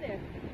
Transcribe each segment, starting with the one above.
there.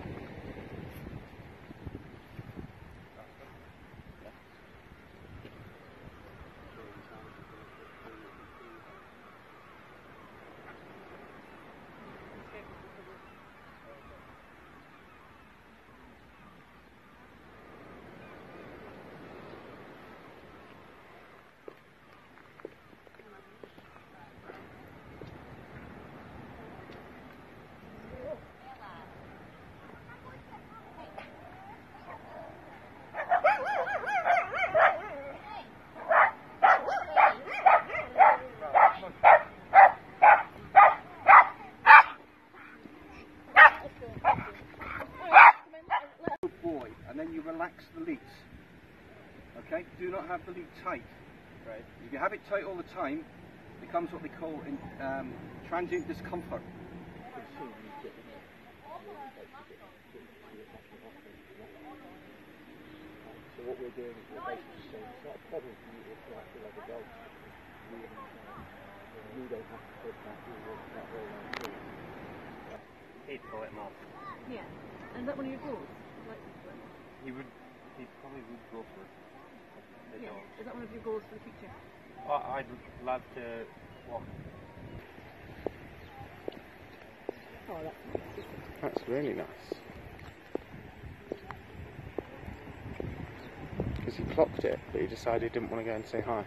Okay, do not have the loop tight. Right. If you have it tight all the time, it becomes what they call in, um, transient discomfort. Pretty soon you get in there. You know, basically get to the attachment off and So what we're doing is we're basically saying it's not a problem for you if you have to let it go. We, uh, we don't have to put that through that whole line through. He'd pull him off. Yeah. And is that one of your goals? Like, He would. He probably would go for it. The yeah. dog. Is that one of your goals for the future? I- I'd love to walk. Oh, that's That's really nice. Because he clocked it, but he decided he didn't want to go and say hi.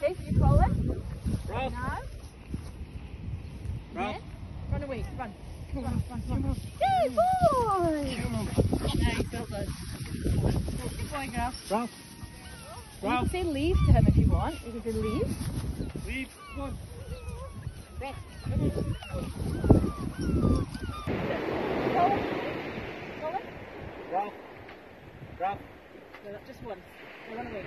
Dave, you call it? Ralph. Now? Ralph. Yeah? Run away, run. Come on, run, run, run. Good boy! Well done. Good boy, Graf. Ralph. You can say leave to him if you want. You can say leave. Leave. Come on. Ralph. Call it. Call it. Ralph. Ralph. No, just once. Run away.